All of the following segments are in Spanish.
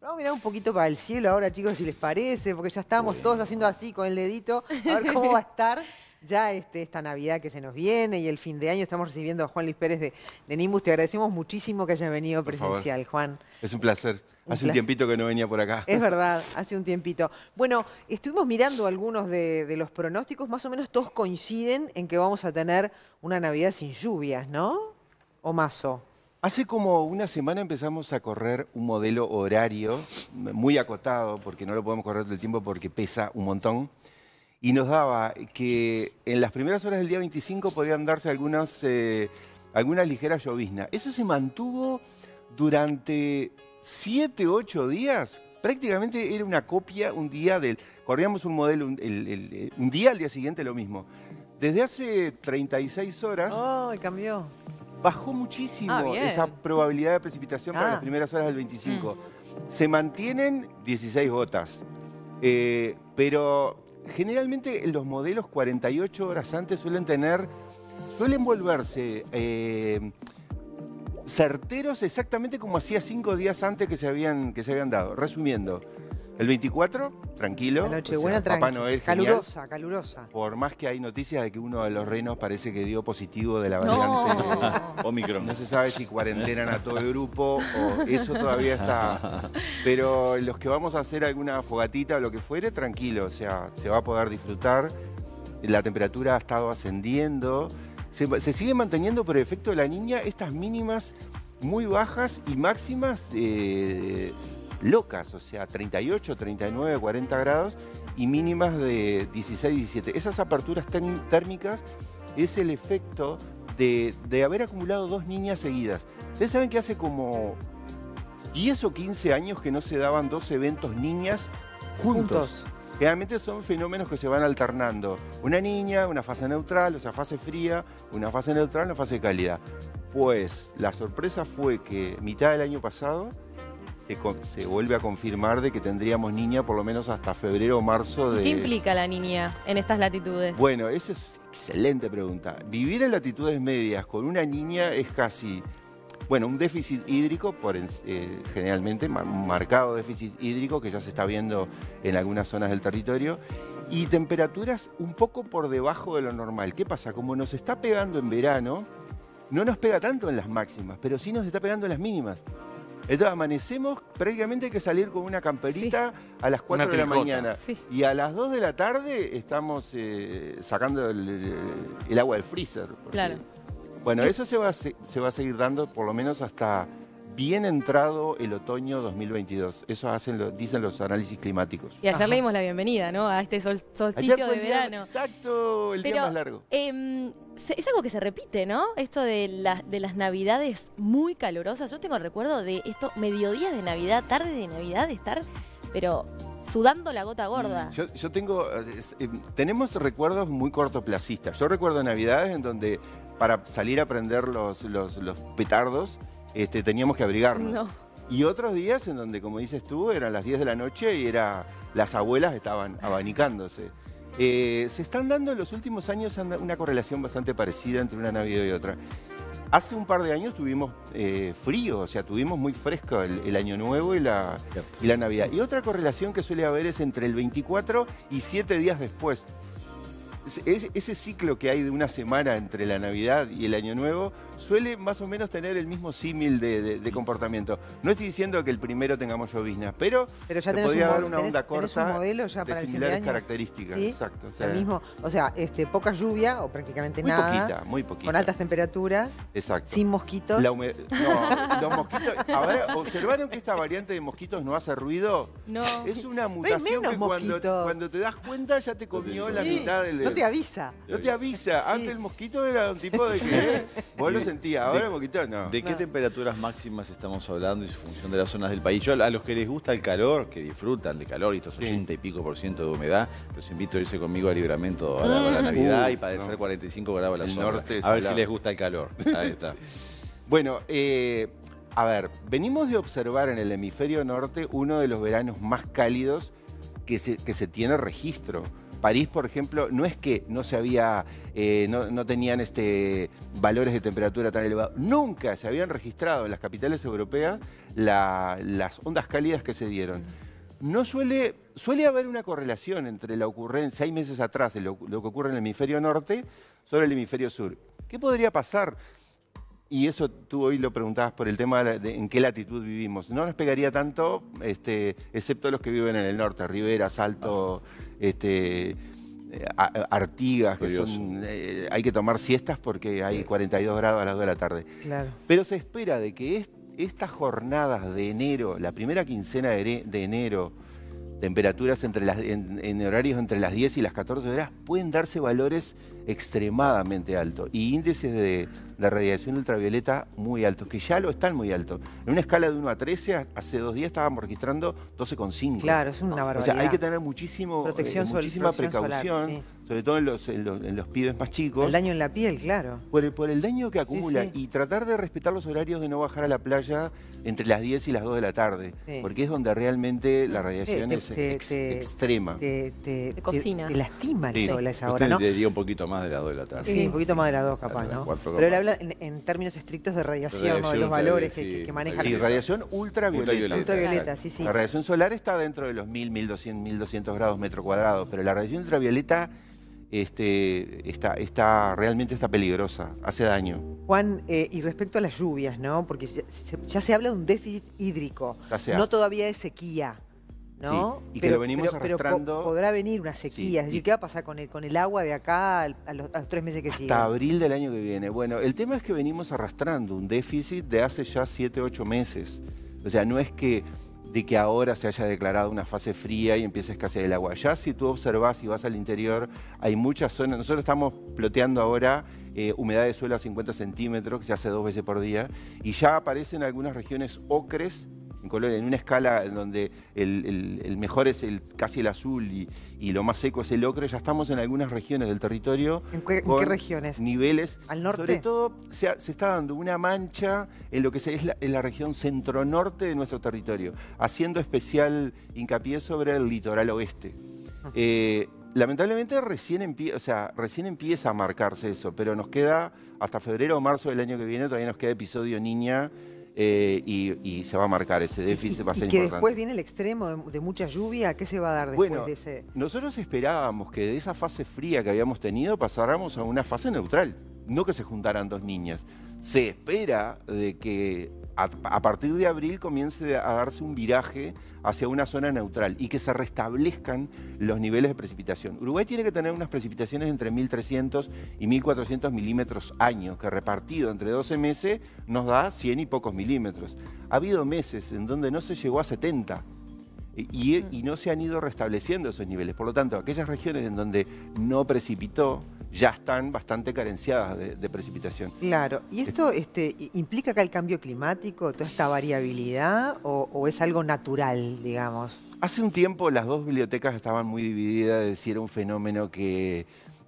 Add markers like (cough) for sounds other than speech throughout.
Vamos a mirar un poquito para el cielo ahora, chicos, si les parece, porque ya estábamos todos haciendo así con el dedito, a ver cómo va a estar ya este, esta Navidad que se nos viene y el fin de año. Estamos recibiendo a Juan Luis Pérez de, de Nimbus. Te agradecemos muchísimo que haya venido presencial, Juan. Es un placer. Un Hace un tiempito que no venía por acá. Es (laughs) verdad, hace un tiempito. Bueno, estuvimos mirando algunos de, de los pronósticos, más o menos todos coinciden en que vamos a tener una Navidad sin lluvias, ¿no? ¿O mazo? Hace como una semana empezamos a correr un modelo horario muy acotado, porque no lo podemos correr todo el tiempo porque pesa un montón. Y nos daba que en las primeras horas del día 25 podían darse algunas, eh, algunas ligeras lloviznas. Eso se mantuvo durante 7, 8 días. Prácticamente era una copia un día del... Corríamos un modelo un, un día, al día siguiente lo mismo. Desde hace 36 horas ¡Ay, cambió! Bajó muchísimo Ah, esa probabilidad de precipitación para Ah. las primeras horas del 25. Se mantienen 16 gotas, Eh, pero generalmente en los modelos 48 horas antes suelen tener, suelen volverse eh, certeros exactamente como hacía cinco días antes que se habían, que se habían dado. Resumiendo, el 24, tranquilo. La Nochebuena o sea, Papá tranqui- Noel, genial. calurosa, calurosa. Por más que hay noticias de que uno de los renos parece que dio positivo de la No. variante (laughs) Omicron. no se sabe si cuarentenan a todo el grupo o eso todavía está. (laughs) Pero los que vamos a hacer alguna fogatita o lo que fuere, tranquilo, o sea, se va a poder disfrutar. La temperatura ha estado ascendiendo. Se, se sigue manteniendo por efecto de la niña estas mínimas muy bajas y máximas eh, locas, o sea, 38, 39, 40 grados y mínimas de 16, 17. Esas aperturas térm- térmicas es el efecto de, de haber acumulado dos niñas seguidas. Ustedes saben que hace como 10 o 15 años que no se daban dos eventos niñas juntos. Juntos. Generalmente son fenómenos que se van alternando. Una niña, una fase neutral, o sea, fase fría, una fase neutral, una fase cálida. Pues la sorpresa fue que mitad del año pasado se, vuelve a confirmar de que tendríamos niña por lo menos hasta febrero o marzo de... ¿Qué implica la niña en estas latitudes? Bueno, esa es excelente pregunta. Vivir en latitudes medias con una niña es casi, bueno, un déficit hídrico, por eh, generalmente un marcado déficit hídrico que ya se está viendo en algunas zonas del territorio, y temperaturas un poco por debajo de lo normal. ¿Qué pasa? Como nos está pegando en verano, no nos pega tanto en las máximas, pero sí nos está pegando en las mínimas. Entonces amanecemos, prácticamente hay que salir con una camperita a las 4 Una de la tricota. mañana. Sí. Y a las 2 de la tarde estamos eh, sacando el, el agua del freezer. porque- Claro. Bueno, eso se va, se va a seguir dando por lo menos hasta bien entrado el otoño 2022. Eso hacen lo- dicen los análisis climáticos. Y ayer Ajá. le dimos la bienvenida, ¿no? A este sol- Ayer solsticio fue de el día- verano. exacto, el día Pero, más largo. em, es algo que se repite, ¿no? Esto de, la- de las navidades muy calurosas. Yo tengo recuerdo de esto, mediodías de Navidad, tarde de Navidad, de estar, pero sudando la gota gorda. Yo, yo tengo, eh, tenemos recuerdos muy cortoplacistas. Yo recuerdo navidades en donde para salir a prender los, los, los petardos este, teníamos que abrigarnos. No. Y otros días en donde, como dices tú, eran las 10 de la noche y era, las abuelas estaban abanicándose. Eh, se están dando en los últimos años una correlación bastante parecida entre una Navidad y otra. Hace un par de años tuvimos eh, frío, o sea, tuvimos muy fresco el, el Año Nuevo y la, y la Navidad. Y otra correlación que suele haber es entre el 24 y 7 días después. Es- es- ese ciclo que hay de una semana entre la Navidad y el Año Nuevo suele más o menos tener el mismo símil de, de- de comportamiento. No estoy diciendo que el primero tengamos lloviznas, pero, ya un, podría dar una tenés- onda corta un modelo ya de para de similares características. ¿Sí? Exacto. o sea, El mismo, o sea, este, poca lluvia o prácticamente muy nada, poquita, muy poquita. con altas temperaturas, Exacto. sin mosquitos. La hume- No, (laughs) los mosquitos. Ahora, ¿observaron que esta variante de mosquitos no hace ruido? No. Es una mutación que cuando, te das cuenta ya te comió la mitad del. No te avisa. No te avisa. Sí. Antes el mosquito era un tipo de que vos lo Ahora no. ¿De qué No. temperaturas máximas estamos hablando y su función de las zonas del país? Yo a los que les gusta el calor, que disfrutan de calor y estos Sí. 80 y pico por ciento de humedad, los invito a irse conmigo a Libramento a la, a la Navidad Uh, y padecer no. 45 grados a la El sombra. norte A ver si les gusta el calor. Ahí está. (laughs) Bueno, eh, a ver, venimos de observar en el hemisferio norte uno de los veranos más cálidos que se, que se tiene registro. París, por ejemplo, no es que no se había, eh, no, tenían este, valores de temperatura tan elevados. Nunca se habían registrado en las capitales europeas la- las ondas cálidas que se dieron. No suele, suele haber una correlación entre la ocurrencia, seis meses atrás, lo, lo que ocurre en el hemisferio norte sobre el hemisferio sur. ¿Qué podría pasar? Y eso tú hoy lo preguntabas por el tema de, en qué latitud vivimos. No nos pegaría tanto, este, excepto los que viven en el norte, Rivera, Salto, este, eh, Artigas, que son, eh, hay que tomar siestas porque hay 42 grados a las 2 de la tarde. Claro. Pero se espera de que est- estas jornadas de enero, la primera quincena de enero, temperaturas entre las, en, en horarios entre las 10 y las 14 horas, pueden darse valores extremadamente altos y índices de, de radiación ultravioleta muy altos, que ya lo están muy altos. En una escala de 1 a 13, a- hace dos días estábamos registrando 12,5. Claro, es una O sea, barbaridad. hay que tener muchísimo, Protección eh, muchísima protección solar, precaución, sí. sobre todo en los, en los- en los pibes más chicos. El daño en la piel, claro. Por el, por el daño que acumula sí. y tratar de respetar los horarios de no bajar a la playa entre las 10 y las 2 de la tarde, Sí. porque es donde realmente la radiación te- es te- ex- te- extrema. Te, te, Te cocina. te lastima el Sí. sol a esa hora, ¿no? un poquito más de las 2 de la tarde. Sí, un poquito más de las dos, capaz, de las ¿no? cuatro, Pero él habla en, en términos estrictos de radiación, ¿no? de los valores que, ultravioleta, que- que sí, maneja Sí, la radiación ultravioleta. Ultravioleta. sí, sí. La radiación solar está dentro de los 1000, 1200, 1200 grados metro cuadrado, pero la radiación ultravioleta este, está, está, realmente está peligrosa, hace daño. Juan, eh, y respecto a las lluvias, ¿no? Porque ya se, ya se habla de un déficit hídrico, no todavía de sequía, ¿no? Sí, y que lo venimos po- arrastrando. podrá venir una sequía, Sí, es decir, y- ¿qué va a pasar con el, con el agua de acá a los, a los tres meses que siguen? Hasta abril del año que viene. Bueno, el tema es que venimos arrastrando un déficit de hace ya 7, 8 meses. O sea, no es que de que ahora se haya declarado una fase fría y empiece a escasear el agua. Ya si tú observas y vas al interior, hay muchas zonas. Nosotros estamos ploteando ahora eh, humedad de suelo a 50 centímetros, que se hace dos veces por día, y ya aparecen algunas regiones ocres en color, en una escala en donde el, el- el mejor es el, casi el azul y, y lo más seco es el ocre, ya estamos en algunas regiones del territorio. ¿En qué- en con qué regiones? Niveles. ¿Al norte? Sobre todo se, está dando una mancha en lo que se- es la, en la región centro-norte de nuestro territorio, haciendo especial hincapié sobre el litoral oeste. Eh, lamentablemente recién, empie- o sea, recién empieza a marcarse eso, pero nos queda hasta febrero o marzo del año que viene, todavía nos queda episodio niña eh, y, y se va a marcar ese déficit, va a y ser que importante. después viene el extremo de, de mucha lluvia, ¿qué se va a dar después Bueno, de ese? nosotros esperábamos que de esa fase fría que habíamos tenido pasáramos a una fase neutral, no que se juntaran dos niñas. Se espera de que a, partir de abril comience a darse un viraje hacia una zona neutral y que se restablezcan los niveles de precipitación. Uruguay tiene que tener unas precipitaciones entre 1.300 y 1.400 milímetros año, que repartido entre 12 meses nos da 100 y pocos milímetros. Ha habido meses en donde no se llegó a 70 y, y- y no se han ido restableciendo esos niveles. Por lo tanto, aquellas regiones en donde no precipitó ya están bastante carenciadas de, de precipitación. Claro, ¿y esto este, implica acá el cambio climático, toda esta variabilidad, o, o es algo natural, digamos? Hace un tiempo las dos bibliotecas estaban muy divididas de si era un fenómeno que,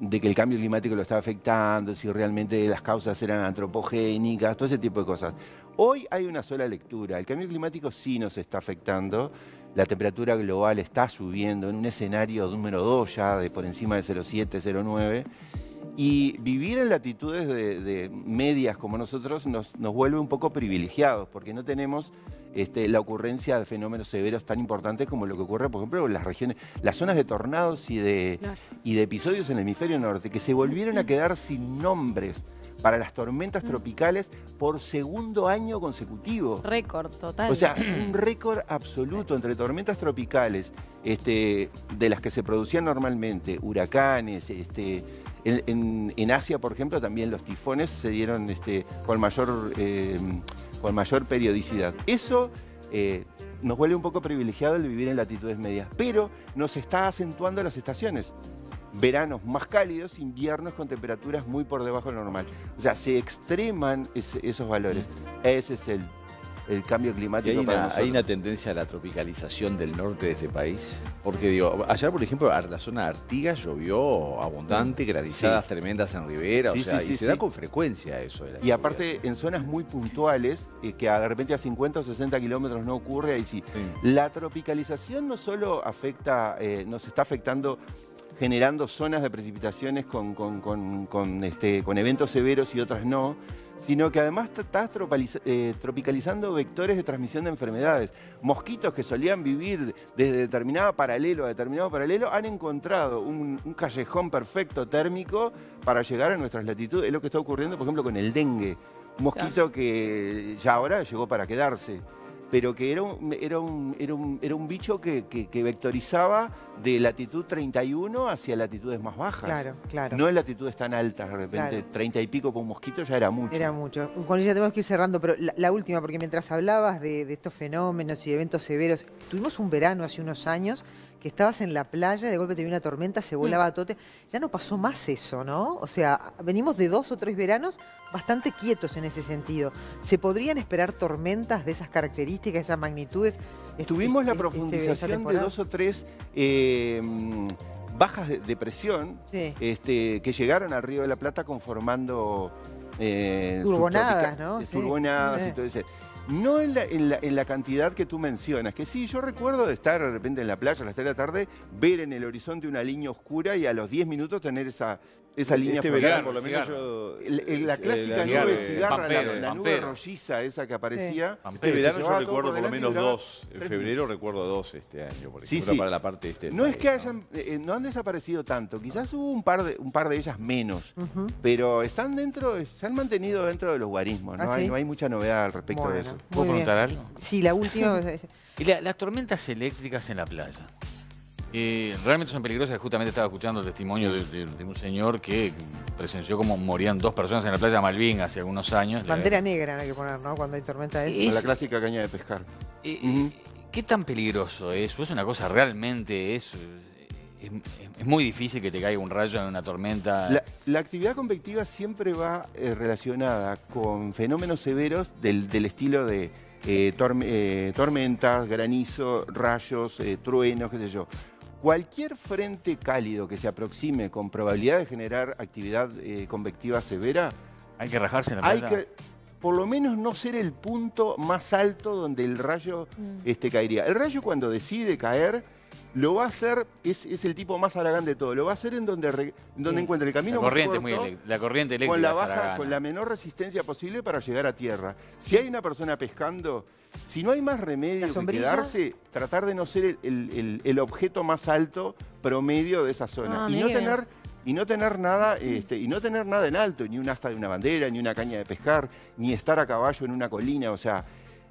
de que el cambio climático lo estaba afectando, si realmente las causas eran antropogénicas, todo ese tipo de cosas. Hoy hay una sola lectura. El cambio climático sí nos está afectando. La temperatura global está subiendo en un escenario número 2 ya, de por encima de 0,7, 0,9. Y vivir en latitudes de, de medias como nosotros nos, nos vuelve un poco privilegiados, porque no tenemos este, la ocurrencia de fenómenos severos tan importantes como lo que ocurre, por ejemplo, en las regiones, las zonas de tornados y de, y de episodios en el hemisferio norte, que se volvieron a quedar sin nombres para las tormentas tropicales por segundo año consecutivo. Récord total. O sea, (clears throat) un récord absoluto entre tormentas tropicales, este, de las que se producían normalmente, huracanes, este, en, en- en Asia, por ejemplo, también los tifones se dieron este, con, mayor, eh, con mayor periodicidad. Eso eh, nos vuelve un poco privilegiado el vivir en latitudes medias, pero nos está acentuando las estaciones. Veranos más cálidos, inviernos con temperaturas muy por debajo de lo normal. O sea, se extreman esos valores. Ese es el, el cambio Y climático hay para una, nosotros. hay una tendencia a la tropicalización del norte de este país. Porque digo, ayer, por ejemplo, la zona de Artigas llovió abundante, granizadas Sí. tremendas en Rivera. Sí, o sea, sí, y se da con frecuencia eso. Y lluvia. aparte en zonas muy puntuales, eh, que de repente a 50 o 60 kilómetros no ocurre, ahí sí. Sí. La tropicalización no solo afecta, eh, nos está afectando generando zonas de precipitaciones con, con- con- con, este, con eventos severos y otras no, sino que además estás eh, tropicalizando vectores de transmisión de enfermedades. Mosquitos que solían vivir desde determinado paralelo a determinado paralelo han encontrado un, un callejón perfecto térmico para llegar a nuestras latitudes. Es lo que está ocurriendo, por ejemplo, con el dengue. Un mosquito que ya ahora llegó para quedarse pero que era un, era un, era un, era un bicho que, que- que vectorizaba de latitud 31 hacia latitudes más bajas. Claro, claro. No en latitudes tan altas, de repente Claro. 30 y pico por un mosquito ya era mucho. Era mucho. Con ella tenemos que ir cerrando, pero la, la última, porque mientras hablabas de, de estos fenómenos y de eventos severos, tuvimos un verano hace unos años que estabas en la playa, de golpe te vino una tormenta, se volaba tote. Ya no pasó más eso, ¿no? O sea, venimos de dos o tres veranos bastante quietos en ese sentido. ¿Se podrían esperar tormentas de esas características, de esas magnitudes? este- Tuvimos la este- este- esta profundización de dos o tres eh, mm, bajas de, de presión Sí. este, que llegaron al Río de la Plata conformando eh, Turbonadas, ¿no? Sí. Turbonadas Sí. y todo ese. No en la, en la- en la cantidad que tú mencionas, que sí, yo recuerdo de estar de repente en la playa a las 3 de la tarde, ver en el horizonte una línea oscura y a los 10 minutos tener esa, esa línea Este verano, por lo menos cigarro. yo... El- el- la eh, clásica la nube cigarra, la- la, nube rolliza esa que aparecía. Este Pampero, se verano yo recuerdo por lo menos dos. En febrero recuerdo dos este año, por Sí, ejemplo, sí. para la parte este. No es que hayan, eh, no han desaparecido tanto, quizás hubo un par de, un par de ellas menos, pero están dentro, se han mantenido dentro de los guarismos, no, ¿Ah, hay, sí? no hay mucha novedad al respecto de eso. ¿Puedo preguntar algo? Sí, la última. (laughs) (laughs) Y la- las tormentas eléctricas en la playa. Eh, realmente son peligrosas. Justamente estaba escuchando el testimonio de, de- de un señor que presenció cómo morían dos personas en la playa de Malvin hace algunos años. Bandera negra no hay que poner, ¿no? Cuando hay tormenta de Es- la clásica caña de pescar. Eh, Ujú. ¿Qué tan peligroso es? ¿O es una cosa realmente es, es, es muy difícil que te caiga un rayo en una tormenta? La, la actividad convectiva siempre va eh, relacionada con fenómenos severos del, del estilo de eh, torme- eh, tormentas, granizo, rayos, eh, truenos, qué sé yo. Cualquier frente cálido que se aproxime con probabilidad de generar actividad eh, convectiva severa, ¿Hay que rajarse en la hay playa? que por lo menos no ser el punto más alto donde el rayo este, caería. El rayo cuando decide caer, lo va a hacer, es, es el tipo más aragán de todo, lo va a hacer en donde, re- en donde Sí. encuentre el camino La más corriente, es muy corto, elec- la corriente eléctrica con la baja, con la menor resistencia posible para llegar a tierra. Si hay una persona pescando, si no hay más remedio ¿La que quedarse, tratar de no ser el, el- el- el objeto más alto promedio de esa zona. Ah, y no tener y no tener nada este, y no tener nada en alto, ni un asta de una bandera, ni una caña de pescar, ni estar a caballo en una colina, o sea,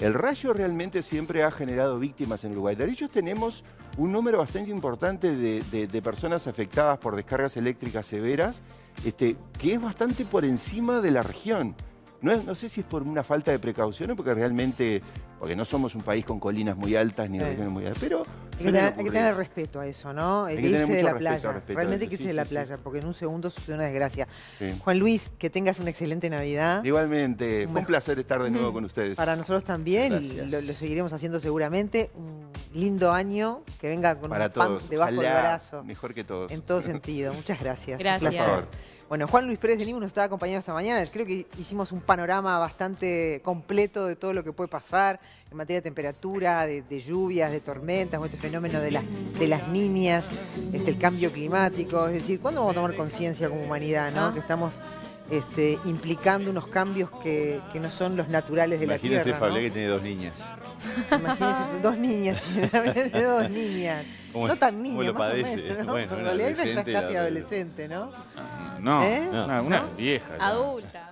el rayo realmente siempre ha generado víctimas en Uruguay. De hecho, tenemos un número bastante importante de, personas afectadas por descargas eléctricas severas, este, que es bastante por encima de la región. No, no sé si es por una falta de precaución o porque realmente, porque no somos un país con colinas muy altas ni Sí. regiones muy altas, pero Hay que, tener, hay que ocurrir. tener respeto a eso, ¿no? El irse de mucho la respeto, playa. respeto Realmente hay que irse sí, de la sí, playa, porque en un segundo sucede una desgracia. Sí. Juan Luis, que tengas una excelente Navidad. Igualmente, fue un placer estar de nuevo (laughs) con ustedes. Para nosotros también, y lo, lo seguiremos haciendo seguramente. Un lindo año, que venga con Para un pan todos. debajo del brazo. mejor que todos. En todo (laughs) sentido. Muchas gracias. Un Gracias. placer. Bueno, Juan Luis Pérez de Nimu nos estaba acompañando esta mañana. Creo que hicimos un panorama bastante completo de todo lo que puede pasar en materia de temperatura, de, de lluvias, de tormentas, o este fenómeno de, las de las niñas, este, el cambio climático. Es decir, ¿cuándo vamos a tomar conciencia como humanidad, no? Ah. Que estamos este, implicando unos cambios que, que no son los naturales de Imagínense la Tierra. ¿no? Fablé que tiene dos niñas. Imagínense, (laughs) dos niñas, (laughs) de dos niñas. ¿Cómo- no tan niñas, lo más o padece? menos, ¿no? Bueno, en una realidad una ya es casi adolescente, ¿no? No, ¿Eh? una, una vieja. ya. Adulta.